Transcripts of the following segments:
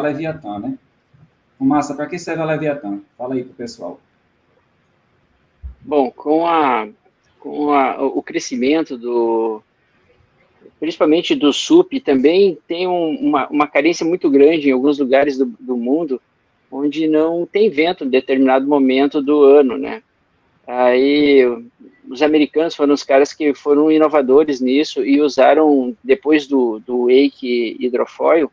Leviatã, né? Fumaça, para que serve a Leviatã? Fala aí pro pessoal. Bom, com, a, com a, o crescimento do, principalmente do SUP, também tem um, uma, uma carência muito grande em alguns lugares do, do mundo, onde não tem vento em determinado momento do ano, né? Aí os americanos foram os caras que foram inovadores nisso e usaram, depois do, do wake hidrofoil,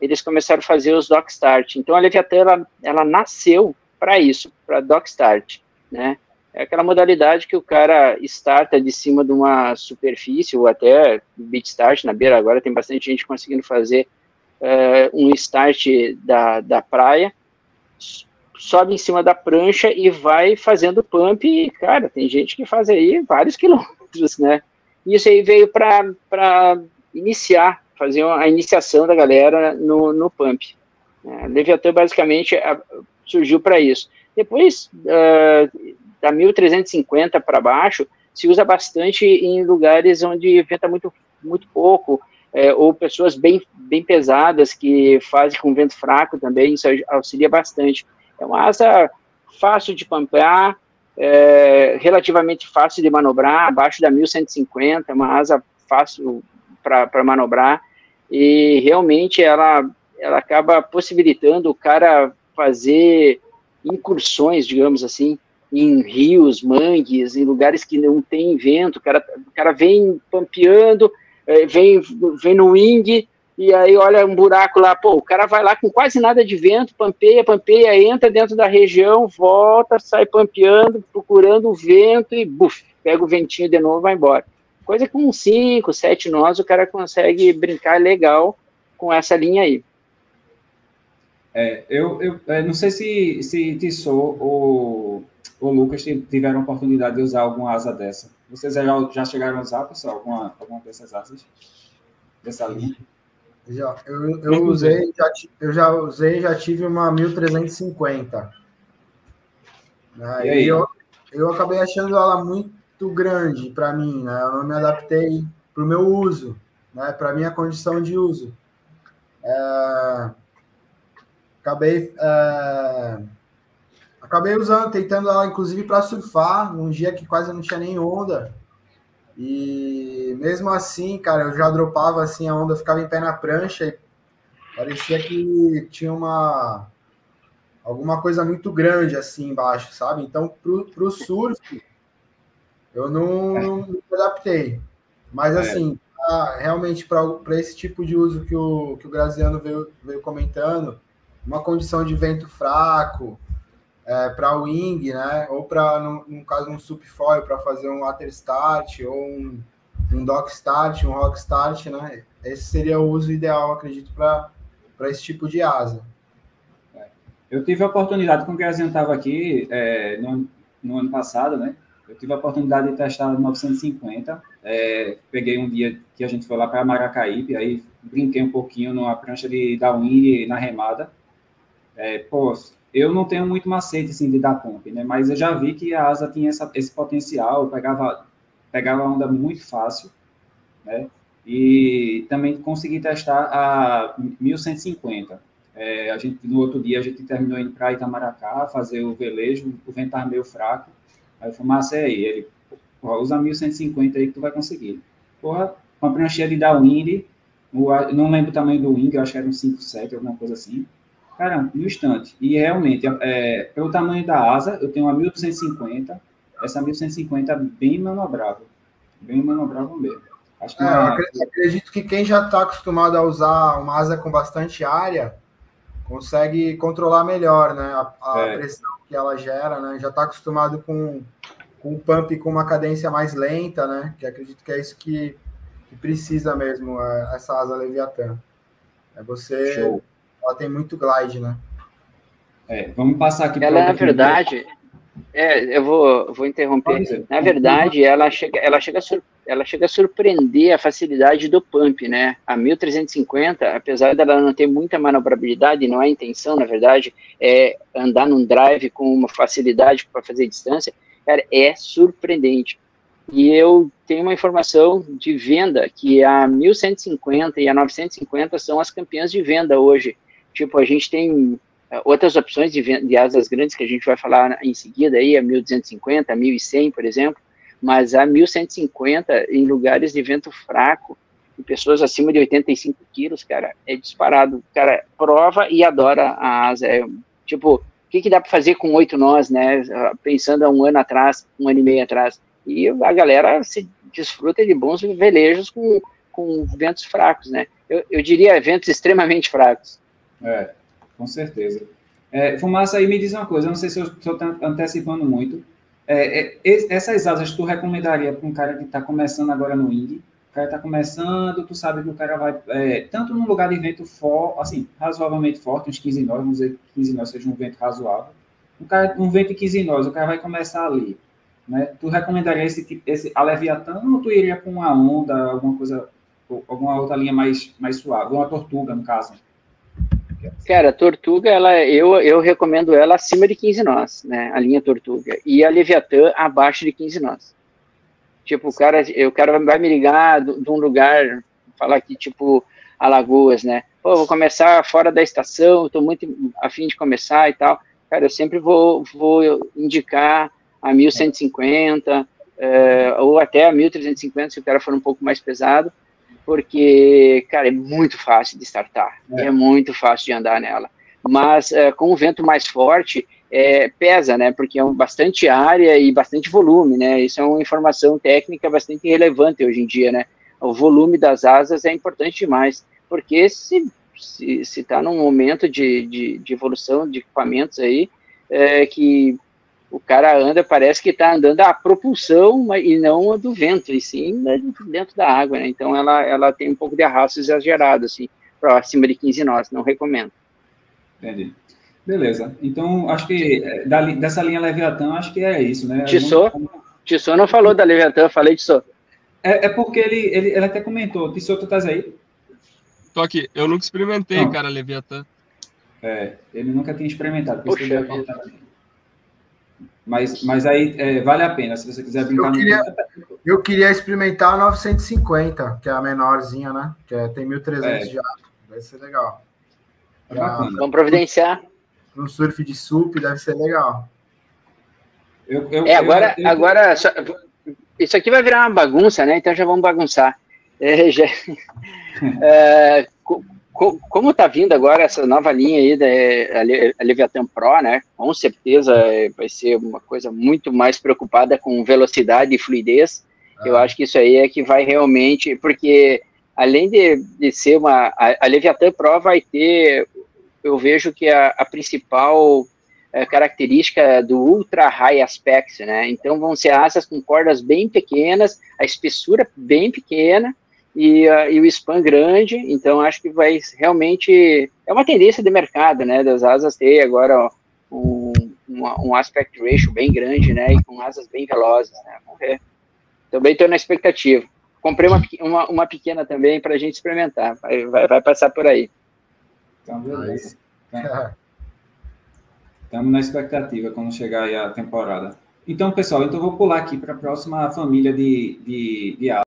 eles começaram a fazer os dock start. Então a Leviathan, ela, ela nasceu para isso, para dock start, né? É aquela modalidade que o cara starta de cima de uma superfície, ou até beat start na beira, agora tem bastante gente conseguindo fazer uh, um start da, da praia, sobe em cima da prancha e vai fazendo pump, e, cara, tem gente que faz aí vários quilômetros, né? Isso aí veio para iniciar, fazer a iniciação da galera no, no pump. É, Leviathan, basicamente, surgiu para isso. Depois, uh, da 1350 para baixo, se usa bastante em lugares onde venta muito, muito pouco, é, ou pessoas bem, bem pesadas que fazem com vento fraco também, isso auxilia bastante. É uma asa fácil de pampear, é, relativamente fácil de manobrar, abaixo da 1150, é uma asa fácil para manobrar, e realmente ela, ela acaba possibilitando o cara fazer incursões, digamos assim, em rios, mangues, em lugares que não tem vento, o cara, o cara vem pampeando, é, vem, vem no wing, e aí olha um buraco lá, pô, o cara vai lá com quase nada de vento, pampeia, pampeia, entra dentro da região, volta, sai pampeando, procurando o vento e buf, pega o ventinho de novo vai embora. Coisa que com cinco, sete nós o cara consegue brincar legal com essa linha aí. É, eu, eu é, não sei se, se Tissot ou o Lucas tiveram a oportunidade de usar alguma asa dessa. Vocês já, já chegaram a usar, pessoal, alguma, alguma dessas asas? Dessa linha? Já, eu, eu usei, já, eu já usei, já tive uma 1350. Né? E, aí? eu, eu acabei achando ela muito grande para mim, né? Eu não me adaptei para o meu uso, né? Para minha condição de uso. É, acabei é, acabei usando, tentando ela inclusive para surfar, num dia que quase não tinha nem onda. E mesmo assim, cara, eu já dropava assim, a onda ficava em pé na prancha e parecia que tinha uma alguma coisa muito grande assim embaixo, sabe? Então, pro, pro surf, eu não, não me adaptei. Mas é. assim, pra, realmente para esse tipo de uso que o, que o Graziano veio, veio comentando, uma condição de vento fraco, é, para wing, né? Ou para, no, no, caso, um subfoil para fazer um water start, ou um, um dock start, um rock start, né? Esse seria o uso ideal, acredito, para esse tipo de asa. É. Eu tive a oportunidade, quando o Graziano estava aqui é, no, no, ano passado, né? Eu tive a oportunidade de testar 950. É, peguei um dia que a gente foi lá para Maracaípe, aí brinquei um pouquinho numa prancha de downwind na remada. É, pô, eu não tenho muito macete assim, de dar pump, né? Mas eu já vi que a asa tinha essa, esse potencial, pegava, pegava a onda muito fácil, né? E também consegui testar a 1150. É, a gente, no outro dia a gente terminou indo para Itamaracá, fazer o velejo, o estava meio fraco. Aí eu falei, mas é aí, ele, porra, usa 1150 aí que tu vai conseguir. Porra, uma pranchinha de downwind, não lembro o tamanho do wing, eu acho que era um 5.7, alguma coisa assim Caramba, no instante. E realmente, é, pelo tamanho da asa, eu tenho uma 1250. Essa 1150 é bem manobrável. Bem manobrável mesmo. Acho que é, uma... acredito que quem já está acostumado a usar uma asa com bastante área consegue controlar melhor né, a, a é. pressão que ela gera, né? Já está acostumado com, com um pump com uma cadência mais lenta, né? Que acredito que é isso que, que precisa mesmo, é, essa asa Leviatã. É você Show ela tem muito glide, né? É, vamos passar aqui. Ela, na verdade, é, eu vou, vou interromper. Na verdade, ela chega, ela, chega a ela chega a surpreender a facilidade do pump, né? A 1350, apesar dela não ter muita manobrabilidade, não é intenção, na verdade, é andar num drive com uma facilidade para fazer distância, cara, é surpreendente. E eu tenho uma informação de venda que a 1150 e a 950 são as campeãs de venda hoje Tipo, a gente tem é, outras opções de, de asas grandes que a gente vai falar em seguida aí, a 1250, a 1100, por exemplo, mas a 1150 em lugares de vento fraco, em pessoas acima de 85 quilos, cara, é disparado. Cara, prova e adora a asa. É, tipo, o que, que dá para fazer com oito nós, né? Pensando há um ano atrás, um ano e meio atrás. E a galera se desfruta de bons velejos com, com ventos fracos, né? Eu, eu diria ventos extremamente fracos. É, com certeza. É, Fumaça, aí me diz uma coisa, eu não sei se eu estou antecipando muito. É, é, essas asas tu recomendaria para um cara que está começando agora no Indy? O cara está começando, tu sabe que o cara vai, é, tanto num lugar de vento forte, assim, razoavelmente forte, uns 15 nós, vamos dizer que 15 nós seja um vento razoável. Um, cara, um vento de 15 nós, o cara vai começar ali. Né? Tu recomendaria esse esse, ou tu iria com uma onda, alguma coisa, alguma outra linha mais, mais suave, uma tortuga, no caso? Cara, a Tortuga, ela, eu, eu recomendo ela acima de 15 nós, né? A linha Tortuga. E a Leviatã abaixo de 15 nós. Tipo, o cara, o cara vai me ligar de um lugar, falar aqui, tipo, Alagoas, né? Pô, vou começar fora da estação, estou muito afim de começar e tal. Cara, eu sempre vou, vou indicar a 1150, é, ou até a 1350, se o cara for um pouco mais pesado, porque, cara, é muito fácil de startar, é, é muito fácil de andar nela. Mas é, com o vento mais forte, é, pesa, né? Porque é um, bastante área e bastante volume, né? Isso é uma informação técnica bastante relevante hoje em dia, né? O volume das asas é importante demais, porque se se está num momento de, de, de, evolução de equipamentos aí, é, que o cara anda, parece que está andando a propulsão e não a do vento, e sim dentro da água, né? Então ela, ela tem um pouco de arrasto exagerado, assim, para acima de 15 nós, não recomendo. Entendi. Beleza. Então, acho que é, da, dessa linha Leviatã, acho que é isso, né? Tissot, não... Tissot não falou da Leviatã, falei Tissot. É, é porque ele, ele, ele até comentou. Tissot, tu estás aí? Tô aqui. Eu nunca experimentei, não. cara, Leviatã. É, ele nunca tinha experimentado. Poxa, mas, mas aí é, vale a pena, se você quiser brincar eu queria, no... Eu queria experimentar a 950, que é a menorzinha, né? Que é, tem 1300 é. já. Vai ser legal. É Vamos providenciar. Um surf de sup deve ser legal. Eu, eu, é, agora, eu, agora só, isso aqui vai virar uma bagunça, né? Então já vamos bagunçar. É, já, é, como está vindo agora essa nova linha aí da a Leviathan Pro, né? Com certeza vai ser uma coisa muito mais preocupada com velocidade e fluidez. Ah. Eu acho que isso aí é que vai realmente, porque além de, de ser uma a, a Leviathan Pro vai ter, eu vejo que a, a principal é, característica do ultra high aspect, né? Então vão ser asas com cordas bem pequenas, a espessura bem pequena e, uh, e o spam grande, então acho que vai realmente, é uma tendência de mercado, né, das asas ter agora um, um, um aspect ratio bem grande, né, e com asas bem velozes, né, vamos ver. Também estou na expectativa. Comprei uma, uma, uma pequena também para a gente experimentar, vai, vai, vai, passar por aí. Então, beleza. Estamos na expectativa quando chegar a temporada. Então, pessoal, então vou pular aqui para a próxima família de, de, de